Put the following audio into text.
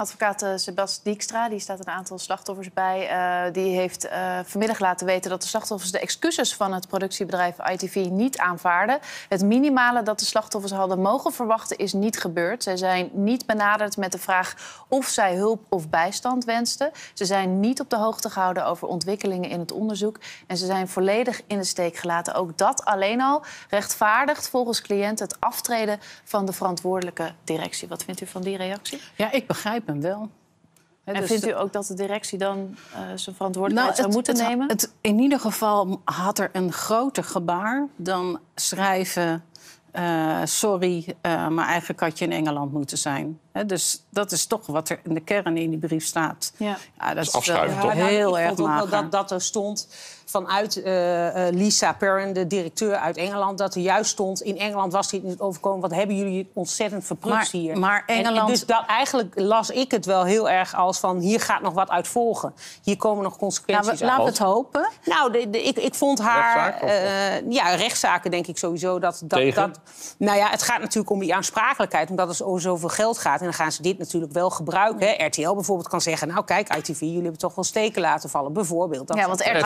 Advocaat uh, Sebas Dijkstra, die staat een aantal slachtoffers bij. Uh, die heeft uh, vanmiddag laten weten dat de slachtoffers de excuses van het productiebedrijf ITV niet aanvaarden. Het minimale dat de slachtoffers hadden mogen verwachten is niet gebeurd. Zij zijn niet benaderd met de vraag of zij hulp of bijstand wensten. Ze zijn niet op de hoogte gehouden over ontwikkelingen in het onderzoek. En ze zijn volledig in de steek gelaten. Ook dat alleen al rechtvaardigt volgens cliënten het aftreden van de verantwoordelijke directie. Wat vindt u van die reactie? Ja, ik begrijp hem wel. en dus vindt u ook dat de directie dan uh, zijn verantwoordelijkheid nou, zou moeten het, nemen? Het, in ieder geval had er een groter gebaar dan schrijven... Uh, sorry, uh, maar eigenlijk had je in Engeland moeten zijn. He, dus dat is toch wat er in de kern in die brief staat. Ja, ja dat, is, wel ja, heel erg mager. Dat, dat er stond vanuit uh, Lisa Perrin, de directeur uit Engeland... dat er juist stond, in Engeland was dit niet overkomen... wat hebben jullie ontzettend verprutst hier. Maar Engeland... En, dus dat, eigenlijk las ik het wel heel erg als van... hier gaat nog wat uit volgen. Hier komen nog consequenties nou, we het hopen. Nou, de, de, ik, ik vond haar... Rechtszaak, uh, ja, rechtszaken denk ik sowieso. Dat, dat, dat, nou ja, het gaat natuurlijk om die aansprakelijkheid... omdat er over zoveel geld gaat. En dan gaan ze dit natuurlijk wel gebruiken. Hè. RTL bijvoorbeeld kan zeggen... nou kijk, ITV, jullie hebben toch wel steken laten vallen. Bijvoorbeeld. Dat ja, want